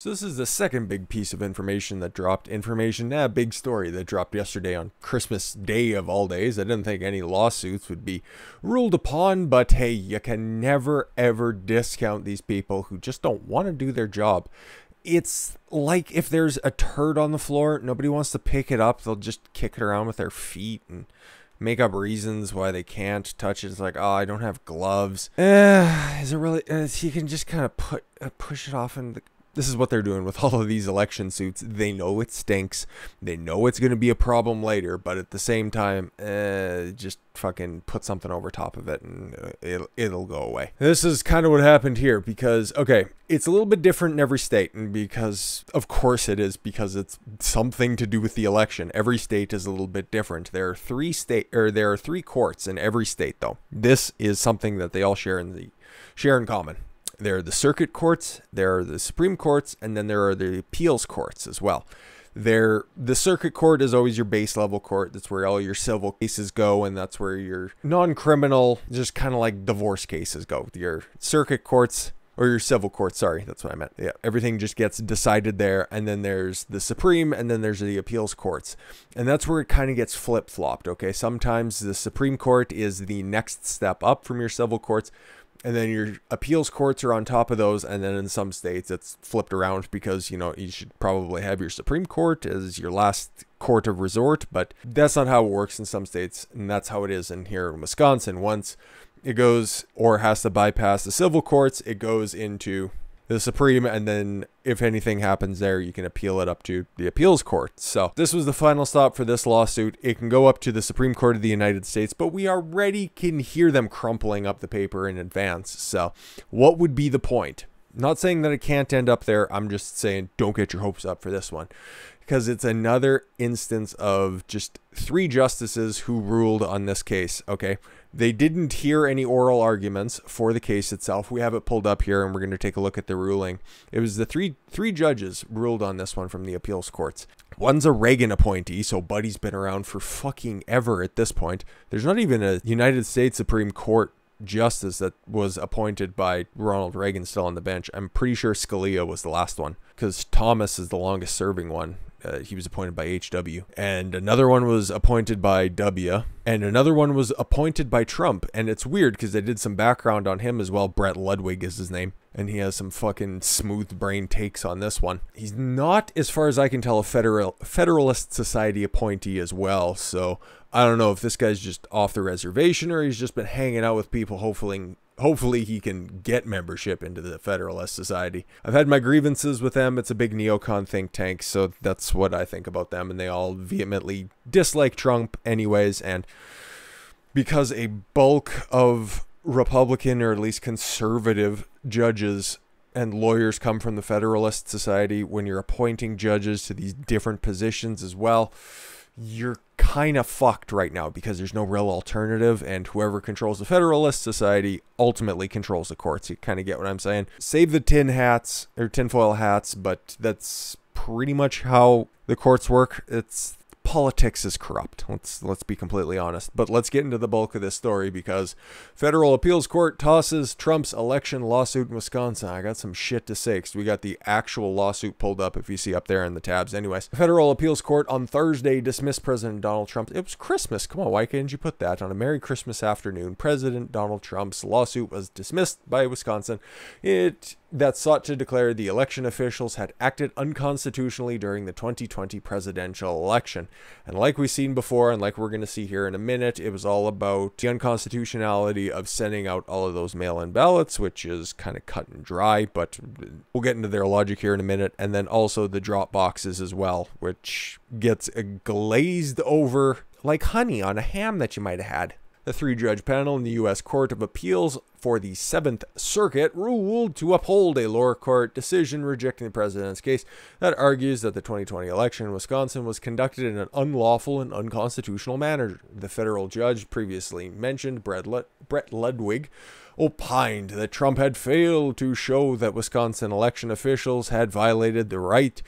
So this is the second big piece of information that dropped. Information, a big story that dropped yesterday on Christmas Day of all days. I didn't think any lawsuits would be ruled upon, but hey, you can never ever discount these people who just don't want to do their job. It's like if there's a turd on the floor, nobody wants to pick it up. They'll just kick it around with their feet and make up reasons why they can't touch it. It's like, oh, I don't have gloves. Uh, is it really? Uh, you can just kind of put uh, push it off and. This is what they're doing with all of these election suits. They know it stinks. They know it's going to be a problem later, but at the same time, uh, just fucking put something over top of it and uh, it'll, it'll go away. This is kind of what happened here because, okay, it's a little bit different in every state, and because, of course, it is because it's something to do with the election. Every state is a little bit different. There are three state or there are three courts in every state, though. This is something that they all share in the share in common there are the circuit courts, there are the Supreme Courts, and then there are the appeals courts as well. There, the circuit court is always your base level court. That's where all your civil cases go, and that's where your non-criminal, just kind of like divorce cases go. Your circuit courts or your civil court. Sorry, that's what I meant. Yeah, everything just gets decided there, and then there's the Supreme, and then there's the appeals courts, and that's where it kind of gets flip flopped. Okay, sometimes the Supreme Court is the next step up from your civil courts and then your appeals courts are on top of those and then in some states it's flipped around because you know you should probably have your supreme court as your last court of resort but that's not how it works in some states and that's how it is in here in wisconsin. Once it goes or has to bypass the civil courts it goes into the Supreme, and then if anything happens there, you can appeal it up to the appeals court. So this was the final stop for this lawsuit. It can go up to the Supreme Court of the United States, but we already can hear them crumpling up the paper in advance. So what would be the point? Not saying that it can't end up there. I'm just saying don't get your hopes up for this one because it's another instance of just three justices who ruled on this case. Okay. They didn't hear any oral arguments for the case itself. We have it pulled up here and we're going to take a look at the ruling. It was the three three judges ruled on this one from the appeals courts. One's a Reagan appointee, so Buddy's been around for fucking ever at this point. There's not even a United States Supreme Court justice that was appointed by Ronald Reagan still on the bench. I'm pretty sure Scalia was the last one because Thomas is the longest serving one. Uh, he was appointed by HW. And another one was appointed by W. And another one was appointed by Trump. And it's weird because they did some background on him as well. Brett Ludwig is his name. And he has some fucking smooth brain takes on this one. He's not, as far as I can tell, a federal Federalist Society appointee as well. So I don't know if this guy's just off the reservation or he's just been hanging out with people, hopefully hopefully he can get membership into the Federalist Society. I've had my grievances with them. It's a big neocon think tank, so that's what I think about them. And they all vehemently dislike Trump, anyways. And because a bulk of Republican or at least conservative judges and lawyers come from the Federalist Society, when you're appointing judges to these different positions as well, you're kind of fucked right now because there's no real alternative, and whoever controls the Federalist Society ultimately controls the courts. You kind of get what I'm saying. Save the tin hats or tinfoil hats, but that's pretty much how the courts work. It's politics is corrupt. Let's let's be completely honest. But let's get into the bulk of this story because federal appeals court tosses Trump's election lawsuit in Wisconsin. I got some shit to say because we got the actual lawsuit pulled up if you see up there in the tabs. Anyways, federal appeals court on Thursday dismissed President Donald Trump. It was Christmas. Come on, why can't you put that on a Merry Christmas afternoon? President Donald Trump's lawsuit was dismissed by Wisconsin. It that sought to declare the election officials had acted unconstitutionally during the 2020 presidential election. And like we've seen before, and like we're going to see here in a minute, it was all about the unconstitutionality of sending out all of those mail in ballots, which is kind of cut and dry, but we'll get into their logic here in a minute. And then also the drop boxes as well, which gets glazed over like honey on a ham that you might have had. The three judge panel in the U.S. Court of Appeals for the Seventh Circuit ruled to uphold a lower court decision rejecting the president's case that argues that the 2020 election in Wisconsin was conducted in an unlawful and unconstitutional manner. The federal judge previously mentioned, Brett Ludwig, opined that Trump had failed to show that Wisconsin election officials had violated the right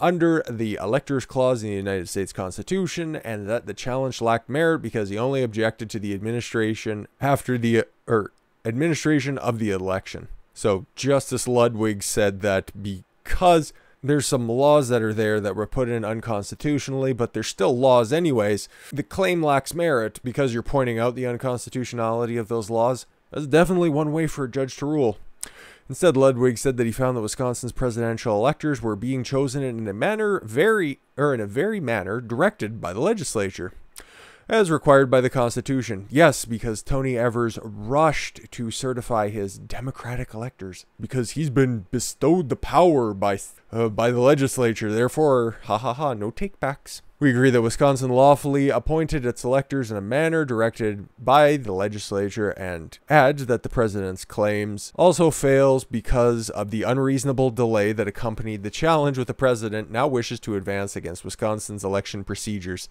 under the Electors Clause in the United States Constitution, and that the challenge lacked merit because he only objected to the administration after the or administration of the election. So Justice Ludwig said that because there's some laws that are there that were put in unconstitutionally, but they're still laws anyways. The claim lacks merit because you're pointing out the unconstitutionality of those laws. That's definitely one way for a judge to rule. Instead, Ludwig said that he found that Wisconsin's presidential electors were being chosen in a manner very or in a very manner directed by the legislature as required by the Constitution. Yes, because Tony Evers rushed to certify his Democratic electors because he's been bestowed the power by uh, by the legislature. Therefore, ha ha ha, no takebacks. We agree that Wisconsin lawfully appointed its electors in a manner directed by the legislature and add that the president's claims also fails because of the unreasonable delay that accompanied the challenge with the president now wishes to advance against Wisconsin's election procedures.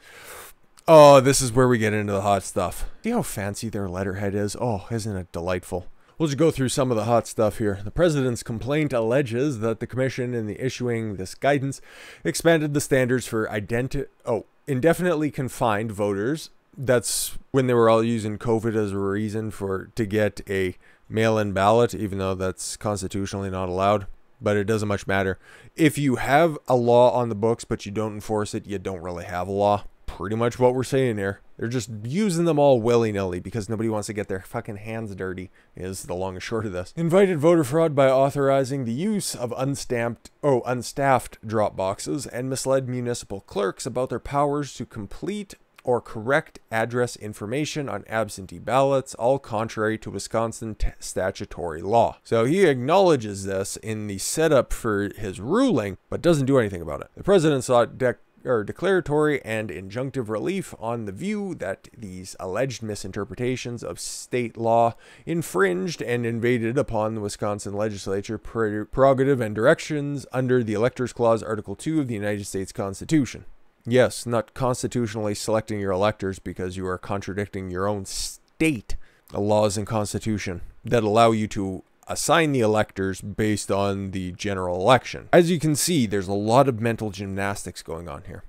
Oh, this is where we get into the hot stuff. See how fancy their letterhead is? Oh, isn't it delightful? We'll just go through some of the hot stuff here. The president's complaint alleges that the commission, in the issuing this guidance, expanded the standards for identi- oh, indefinitely confined voters. That's when they were all using COVID as a reason for to get a mail-in ballot, even though that's constitutionally not allowed. But it doesn't much matter. If you have a law on the books but you don't enforce it, you don't really have a law pretty much what we're saying here. They're just using them all willy nilly because nobody wants to get their fucking hands dirty, is the long and short of this. Invited voter fraud by authorizing the use of unstamped, oh, unstaffed drop boxes and misled municipal clerks about their powers to complete or correct address information on absentee ballots, all contrary to Wisconsin statutory law. So he acknowledges this in the setup for his ruling, but doesn't do anything about it. The president sought or declaratory and injunctive relief on the view that these alleged misinterpretations of state law infringed and invaded upon the Wisconsin legislature prerogative and directions under the Electors Clause Article 2 of the United States Constitution. Yes, not constitutionally selecting your electors because you are contradicting your own state laws and constitution that allow you to assign the electors based on the general election. As you can see, there's a lot of mental gymnastics going on here.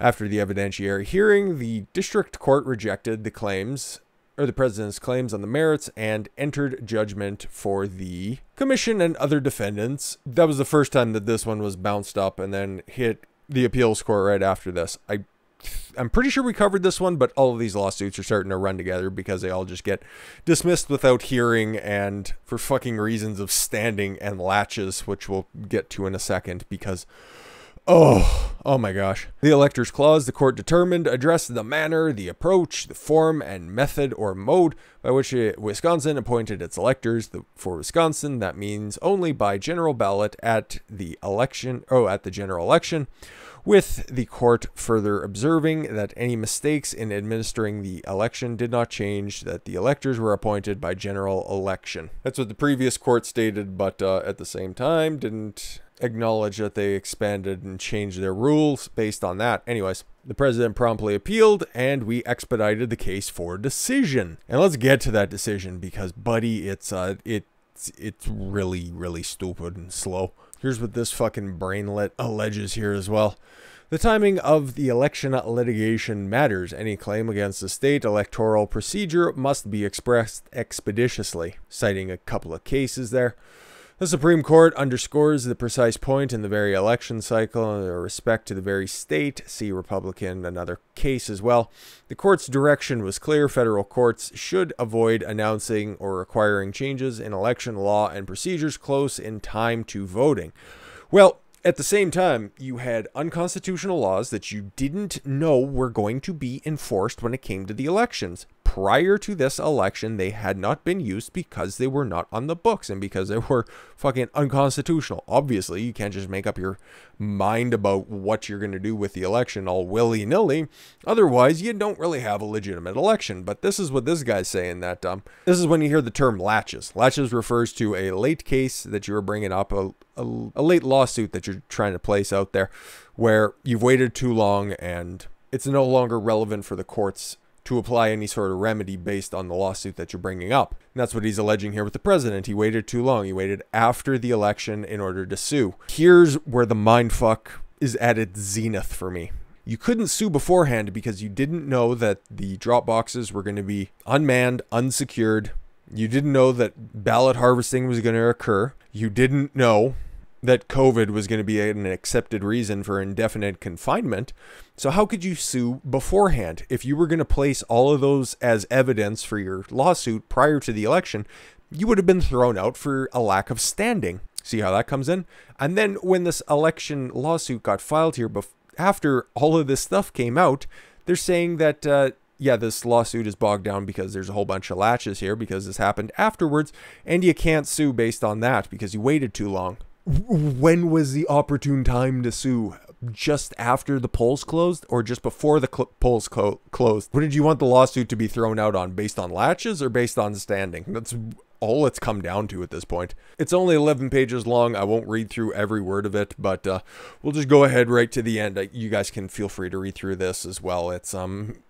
After the evidentiary hearing, the district court rejected the claims or the president's claims on the merits and entered judgment for the commission and other defendants. That was the first time that this one was bounced up and then hit the appeals court right after this. I I'm pretty sure we covered this one, but all of these lawsuits are starting to run together because they all just get dismissed without hearing and for fucking reasons of standing and latches, which we'll get to in a second because Oh, oh my gosh. The elector's clause, the court determined, addressed the manner, the approach, the form, and method or mode by which Wisconsin appointed its electors. For Wisconsin, that means only by general ballot at the election, oh, at the general election with the court further observing that any mistakes in administering the election did not change that the electors were appointed by general election. That's what the previous court stated, but uh, at the same time didn't acknowledge that they expanded and changed their rules based on that. Anyways, the president promptly appealed and we expedited the case for decision. And let's get to that decision because buddy, it's uh it's it's really really stupid and slow. Here's what this fucking brainlet alleges here as well. The timing of the election litigation matters. Any claim against the state electoral procedure must be expressed expeditiously, citing a couple of cases there. The Supreme Court underscores the precise point in the very election cycle in respect to the very state. See Republican, another case as well. The court's direction was clear. Federal courts should avoid announcing or requiring changes in election law and procedures close in time to voting. Well, at the same time, you had unconstitutional laws that you didn't know were going to be enforced when it came to the elections prior to this election, they had not been used because they were not on the books and because they were fucking unconstitutional. Obviously, you can't just make up your mind about what you're going to do with the election all willy nilly. Otherwise, you don't really have a legitimate election. But this is what this guy's saying that um, this is when you hear the term latches. Latches refers to a late case that you were bringing up, a, a, a late lawsuit that you're trying to place out there where you've waited too long and it's no longer relevant for the courts to apply any sort of remedy based on the lawsuit that you're bringing up. And that's what he's alleging here with the president. He waited too long. He waited after the election in order to sue. Here's where the mindfuck is at its zenith for me. You couldn't sue beforehand because you didn't know that the drop boxes were going to be unmanned, unsecured. You didn't know that ballot harvesting was going to occur. You didn't know that COVID was going to be an accepted reason for indefinite confinement. So, how could you sue beforehand? If you were going to place all of those as evidence for your lawsuit prior to the election, you would have been thrown out for a lack of standing. See how that comes in? And then when this election lawsuit got filed here, after all of this stuff came out, they're saying that, uh, yeah, this lawsuit is bogged down because there's a whole bunch of latches here because this happened afterwards, and you can't sue based on that because you waited too long. When was the opportune time to sue? Just after the polls closed or just before the cl- polls closed? What did you want the lawsuit to be thrown out on? Based on latches or based on standing? That's all it's come down to at this point. It's only 11 pages long. I won't read through every word of it, but uh, we'll just go ahead right to the end. You guys can feel free to read through this as well. It's um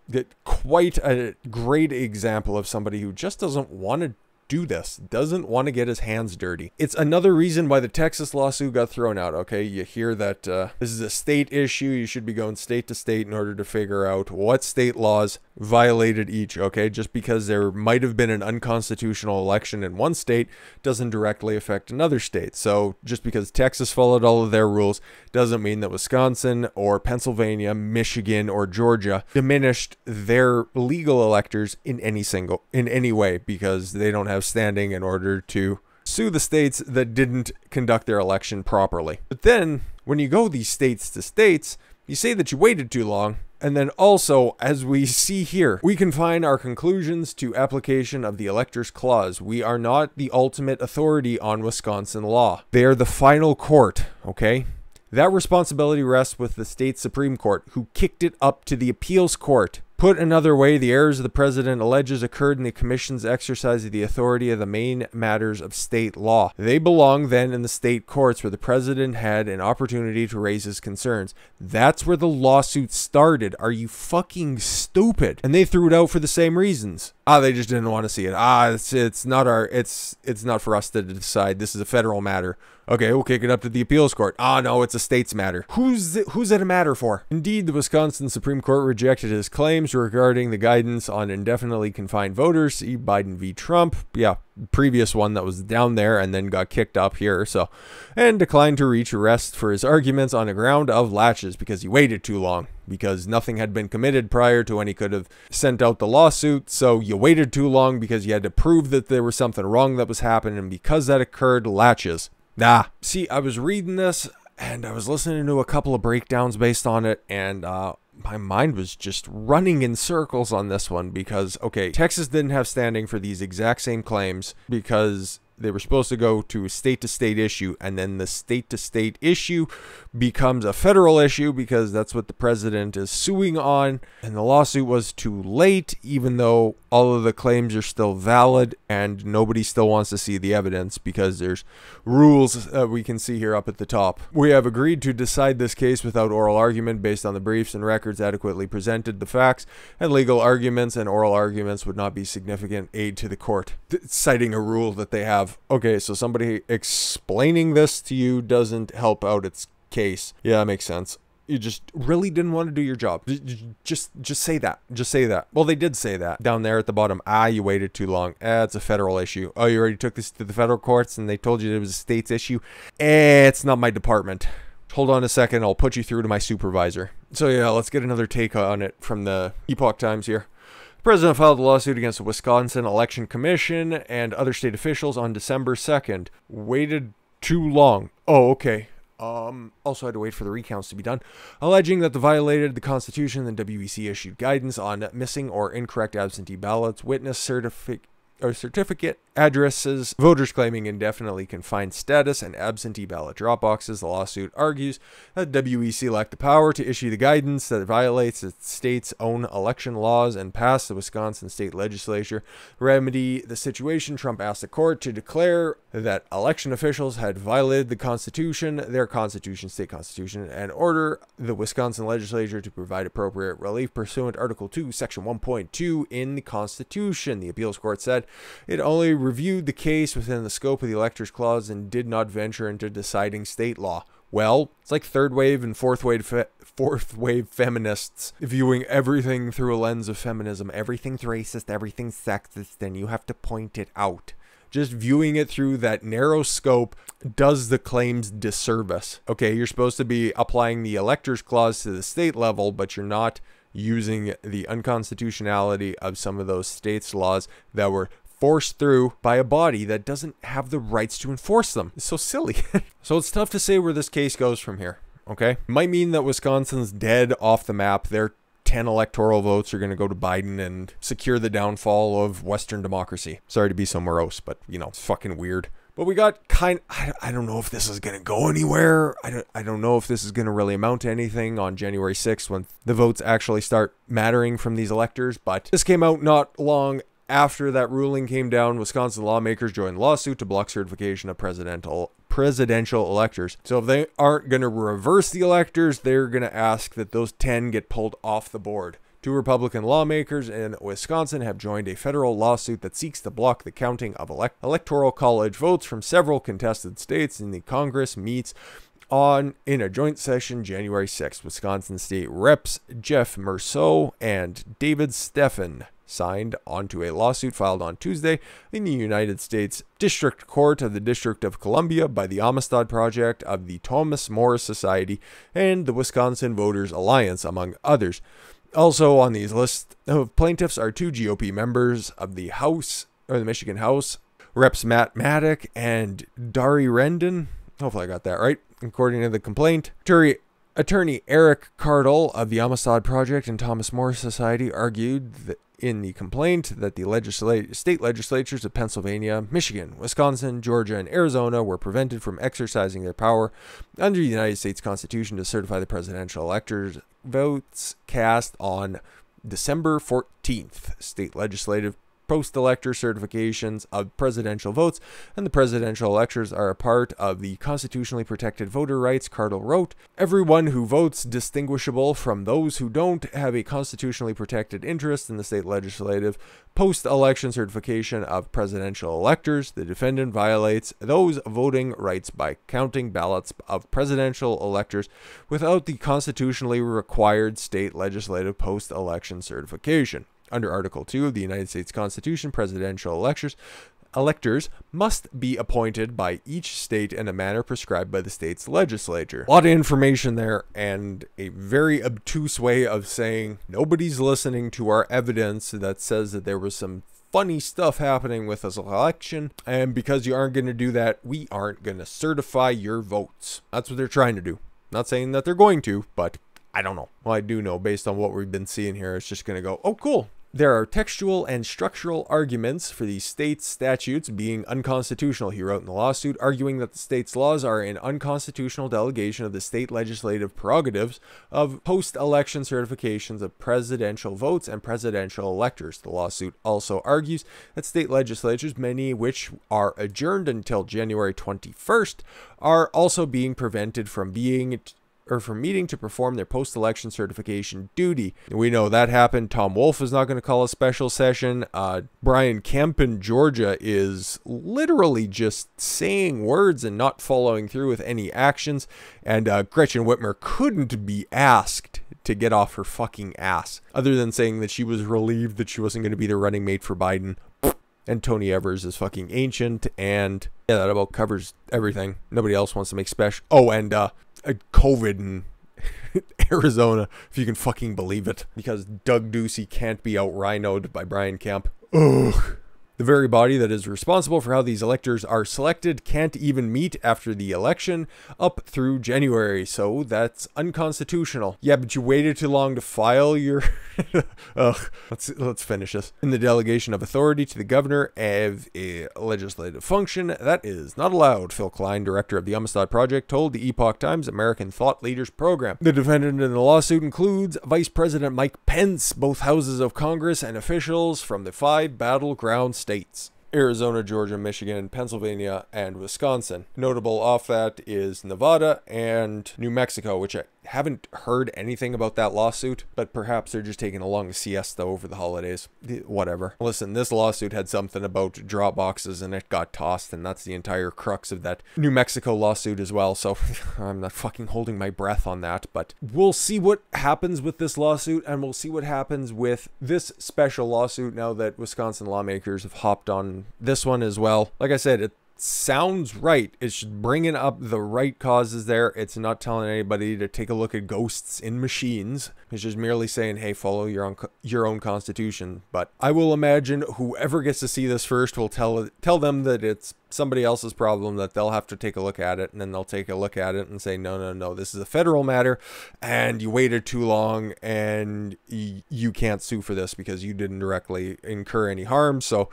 quite a great example of somebody who just doesn't want to do this, doesn't want to get his hands dirty. It's another reason why the Texas lawsuit got thrown out. Okay, you hear that uh, this is a state issue. You should be going state to state in order to figure out what state laws violated each. Okay, just because there might have been an unconstitutional election in one state doesn't directly affect another state. So just because Texas followed all of their rules doesn't mean that Wisconsin or Pennsylvania, Michigan or Georgia diminished their legal electors in any single in any way because they don't have standing in order to sue the states that didn't conduct their election properly. But then, when you go these states to states, you say that you waited too long, and then also, as we see here, we confine our conclusions to application of the Electors Clause. We are not the ultimate authority on Wisconsin law. They are the final court, okay? That responsibility rests with the state Supreme Court, who kicked it up to the appeals court. Put another way, the errors the president alleges occurred in the commission's exercise of the authority of the main matters of state law. They belong then in the state courts where the president had an opportunity to raise his concerns. That's where the lawsuit started. Are you fucking stupid? And they threw it out for the same reasons. Ah, they just didn't want to see it. Ah, it's it's not our it's it's not for us to decide. This is a federal matter. Okay, we'll kick it up to the appeals court. Ah, no, it's a state's matter. Who's it, who's it a matter for? Indeed, the Wisconsin Supreme Court rejected his claims regarding the guidance on indefinitely confined voters. See Biden v. Trump. Yeah, previous one that was down there and then got kicked up here. So, and declined to reach arrest for his arguments on a ground of latches because he waited too long because nothing had been committed prior to when he could have sent out the lawsuit. So you waited too long because you had to prove that there was something wrong that was happening, and because that occurred, latches. Nah. See, I was reading this and I was listening to a couple of breakdowns based on it, and uh, my mind was just running in circles on this one because, okay, Texas didn't have standing for these exact same claims because they were supposed to go to a state to state issue, and then the state to state issue becomes a federal issue because that's what the president is suing on. And the lawsuit was too late, even though all of the claims are still valid, and nobody still wants to see the evidence because there's rules that we can see here up at the top. We have agreed to decide this case without oral argument based on the briefs and records adequately presented. The facts and legal arguments and oral arguments would not be significant aid to the court, citing a rule that they have okay, so somebody explaining this to you doesn't help out its case. Yeah, that makes sense. You just really didn't want to do your job. Just just say that. Just say that. Well, they did say that down there at the bottom. Ah, you waited too long. Eh, it's a federal issue. Oh, you already took this to the federal courts and they told you it was a state's issue. Eh, it's not my department. Hold on a second. I'll put you through to my supervisor. So yeah, let's get another take on it from the Epoch Times here. The president filed a lawsuit against the Wisconsin Election Commission and other state officials on December 2nd. Waited too long. Oh, okay. Um, also had to wait for the recounts to be done, alleging that the violated the Constitution and WEC issued guidance on missing or incorrect absentee ballots, witness certificate or certificate addresses, voters claiming indefinitely confined status, and absentee ballot drop boxes. The lawsuit argues that WEC lacked the power to issue the guidance that violates the state's own election laws and passed the Wisconsin state legislature. Remedy the situation, Trump asked the court to declare that election officials had violated the Constitution, their Constitution, state Constitution, and order the Wisconsin legislature to provide appropriate relief pursuant Article 2, Section 1.2 in the Constitution. The appeals court said it only reviewed the case within the scope of the electors clause and did not venture into deciding state law. Well, it's like third wave and fourth wave fe- fourth wave feminists viewing everything through a lens of feminism. Everything's racist, everything's sexist, and you have to point it out just viewing it through that narrow scope does the claims disservice. Okay, you're supposed to be applying the electors clause to the state level, but you're not using the unconstitutionality of some of those states' laws that were forced through by a body that doesn't have the rights to enforce them. It's so silly. so it's tough to say where this case goes from here. Okay. Might mean that Wisconsin's dead off the map. Their 10 electoral votes are going to go to Biden and secure the downfall of Western democracy. Sorry to be so morose, but you know, it's fucking weird. But we got kind I, I don't know if this is going to go anywhere. I don't I don't know if this is going to really amount to anything on January 6th when the votes actually start mattering from these electors, but this came out not long after that ruling came down, Wisconsin lawmakers joined lawsuit to block certification of presidential presidential electors. So if they aren't going to reverse the electors, they're going to ask that those 10 get pulled off the board. Two Republican lawmakers in Wisconsin have joined a federal lawsuit that seeks to block the counting of elect- electoral college votes from several contested states in the Congress meets on in a joint session January 6th. Wisconsin State Reps Jeff Mursau and David Steffen signed onto a lawsuit filed on Tuesday in the United States District Court of the District of Columbia by the Amistad Project of the Thomas More Society and the Wisconsin Voters Alliance, among others. Also on these lists of plaintiffs are two GOP members of the House, or the Michigan House, Reps Matt Maddock and Daire Rendon. Hopefully I got that right. According to the complaint, jury Attorney Eric Kaardal of the Amistad Project and Thomas More Society argued in the complaint that the legisla- state legislatures of Pennsylvania, Michigan, Wisconsin, Georgia, and Arizona were prevented from exercising their power under the United States Constitution to certify the presidential electors' votes cast on December 14th. State legislative post elector certifications of presidential votes, and the presidential electors are a part of the constitutionally protected voter rights, Kaardal wrote. Everyone who votes, distinguishable from those who don't, have a constitutionally protected interest in the state legislative post election certification of presidential electors. The defendant violates those voting rights by counting ballots of presidential electors without the constitutionally required state legislative post election certification. Under Article 2 of the United States Constitution, presidential electors electors must be appointed by each state in a manner prescribed by the state's legislature. A lot of information there, and a very obtuse way of saying nobody's listening to our evidence that says that there was some funny stuff happening with this election, and because you aren't going to do that, we aren't going to certify your votes. That's what they're trying to do. Not saying that they're going to, but I don't know. Well, I do know based on what we've been seeing here. It's just going to go, oh, cool. There are textual and structural arguments for the state's statutes being unconstitutional, he wrote in the lawsuit, arguing that the state's laws are an unconstitutional delegation of the state legislative prerogatives of post election certifications of presidential votes and presidential electors. The lawsuit also argues that state legislatures, many which are adjourned until January 21st, are also being prevented from being or from meeting to perform their post election certification duty. We know that happened. Tom Wolf is not going to call a special session. Uh, Brian Kemp in Georgia is literally just saying words and not following through with any actions. And uh, Gretchen Whitmer couldn't be asked to get off her fucking ass, other than saying that she was relieved that she wasn't going to be the running mate for Biden. And Tony Evers is fucking ancient, and yeah, that about covers everything. Nobody else wants to make special. Oh, and uh, COVID in Arizona, if you can fucking believe it, because Doug Ducey can't be out rhinoed by Brian Kemp. Ugh. The very body that is responsible for how these electors are selected can't even meet after the election up through January, so that's unconstitutional. Yeah, but you waited too long to file your. Ugh. Let's let's finish this. In the delegation of authority to the governor of a legislative function, that is not allowed. Phill Kline, director of the Amistad Project, told the Epoch Times American Thought Leaders program. The defendant in the lawsuit includes Vice President Mike Pence, both houses of Congress, and officials from the five battleground states Arizona, Georgia, Michigan, Pennsylvania, and Wisconsin. Notable off that is Nevada and New Mexico, which haven't heard anything about that lawsuit, but perhaps they're just taking a long siesta over the holidays. Whatever. Listen, this lawsuit had something about drop boxes and it got tossed, and that's the entire crux of that New Mexico lawsuit as well. So I'm not fucking holding my breath on that, but we'll see what happens with this lawsuit and we'll see what happens with this special lawsuit now that Wisconsin lawmakers have hopped on this one as well. Like I said, it sounds right. It's just bringing up the right causes there. It's not telling anybody to take a look at ghosts in machines. It's just merely saying, "Hey, follow your own your own constitution." But I will imagine whoever gets to see this first will tell tell them that it's somebody else's problem that they'll have to take a look at it and then they'll take a look at it and say no no no this is a federal matter and you waited too long and you can't sue for this because you didn't directly incur any harm so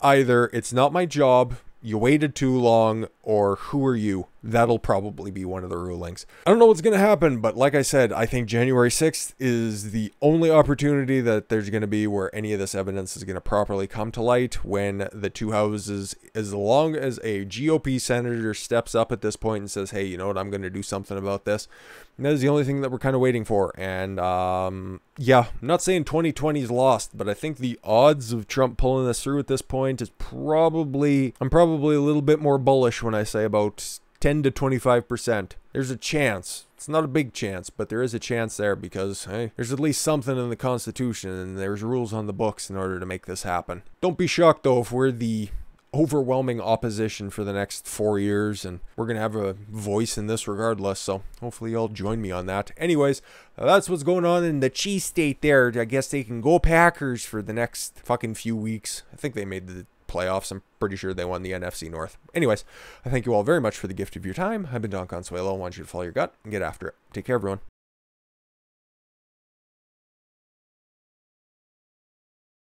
either it's not my job you waited too long, or who are you? That'll probably be one of the rulings. I don't know what's going to happen, but like I said, I think January 6th is the only opportunity that there's going to be where any of this evidence is going to properly come to light when the two houses, as long as a GOP senator steps up at this point and says, hey, you know what, I'm going to do something about this. And that is the only thing that we're kind of waiting for. And um, yeah, I'm not saying 2020 is lost, but I think the odds of Trump pulling this through at this point is probably, I'm probably a little bit more bullish when I say about 10 to 25%. There's a chance. It's not a big chance, but there is a chance there because, hey, there's at least something in the Constitution and there's rules on the books in order to make this happen. Don't be shocked though if we're the overwhelming opposition for the next four years, and we're going to have a voice in this regardless. So hopefully, you'll join me on that. Anyways, uh, that's what's going on in the cheese state there. I guess they can go Packers for the next fucking few weeks. I think they made the playoffs. I'm pretty sure they won the NFC North. Anyways, I thank you all very much for the gift of your time. I've been Don Khan Swaylo. I want you to follow your gut and get after it. Take care, everyone.